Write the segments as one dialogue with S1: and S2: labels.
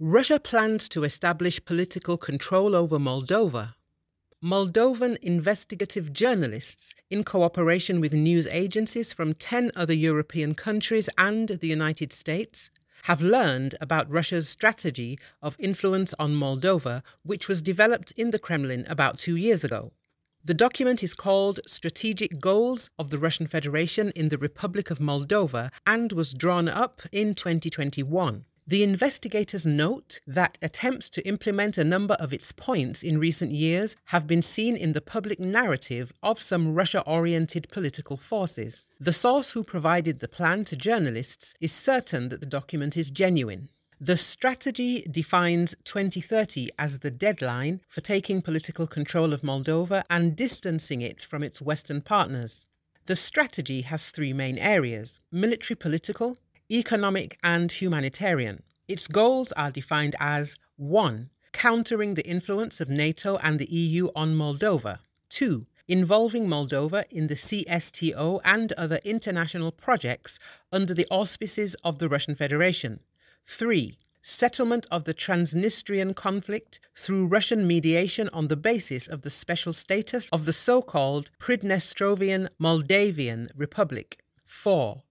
S1: Russia plans to establish political control over Moldova. Moldovan investigative journalists, in cooperation with news agencies from 10 other European countries and the United States, have learned about Russia's strategy of influence on Moldova, which was developed in the Kremlin about two years ago. The document is called Strategic Goals of the Russian Federation in the Republic of Moldova and was drawn up in 2021. The investigators note that attempts to implement a number of its points in recent years have been seen in the public narrative of some Russia oriented political forces. The source who provided the plan to journalists is certain that the document is genuine. The strategy defines 2030 as the deadline for taking political control of Moldova and distancing it from its Western partners. The strategy has three main areas military political, economic, and humanitarian. Its goals are defined as 1. Countering the influence of NATO and the EU on Moldova, 2. Involving Moldova in the CSTO and other international projects under the auspices of the Russian Federation, 3 settlement of the Transnistrian conflict through Russian mediation on the basis of the special status of the so called Pridnestrovian Moldavian Republic. 4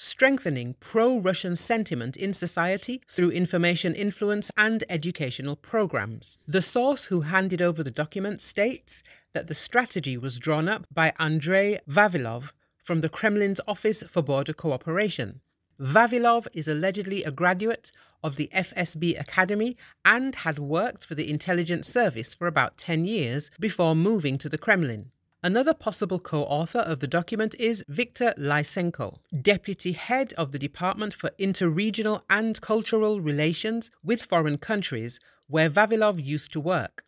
S1: strengthening pro Russian sentiment in society through information influence and educational programs. The source who handed over the document states that the strategy was drawn up by Andrei Vavilov from the Kremlin's Office for Border Cooperation. Vavilov is allegedly a graduate of the FSB Academy and had worked for the intelligence service for about 10 years before moving to the Kremlin. Another possible co author of the document is Viktor Lysenko, deputy head of the Department for Interregional and Cultural Relations with Foreign Countries, where Vavilov used to work.